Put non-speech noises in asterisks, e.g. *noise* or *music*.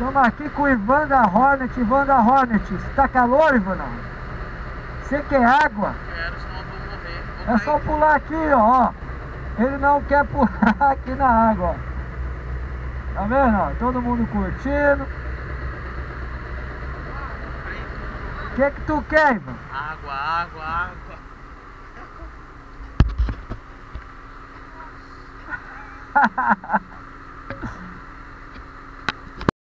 Estamos aqui com o Ivan da Hornet. Ivan da Hornet, está calor, Ivan? Você quer água? Quero, senão eu vou morrer. Vou É só pular aqui, ó. Ele não quer *laughs* pular aqui na água, ó. Tá vendo, ó? Todo mundo curtindo. O que que tu quer, Ivan? Água, água, água. *laughs*